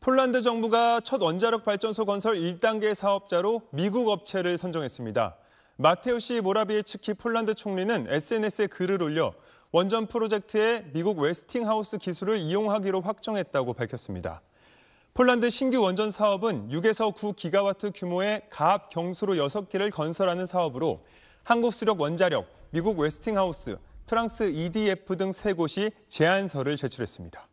폴란드 정부가 첫 원자력 발전소 건설 1단계 사업자로 미국 업체를 선정했습니다. 마테우시 모라비에츠키 폴란드 총리는 SNS에 글을 올려 원전 프로젝트에 미국 웨스팅하우스 기술을 이용하기로 확정했다고 밝혔습니다. 폴란드 신규 원전 사업은 6에서 9기가와트 규모의 가압 경수로 6개를 건설하는 사업으로 한국 수력 원자력, 미국 웨스팅하우스, 프랑스 EDF 등 세 곳이 제안서를 제출했습니다.